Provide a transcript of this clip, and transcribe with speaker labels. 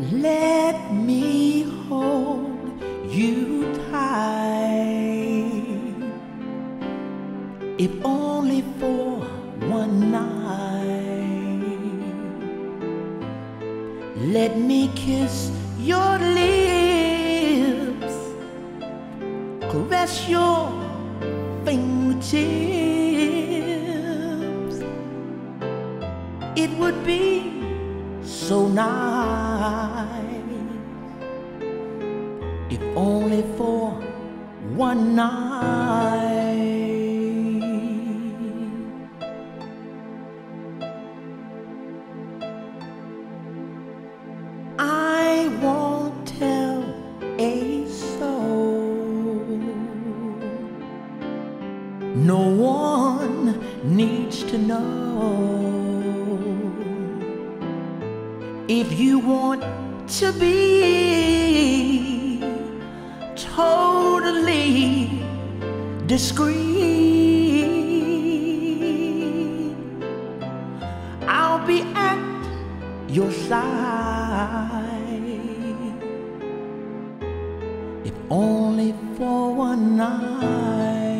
Speaker 1: Let me hold you tight, if only for one night. Let me kiss your lips, caress your fingertips. It would be so nice if only for one night. I won't tell a soul. No one needs to know. If you want to be totally discreet, I'll be at your side. If only for one night.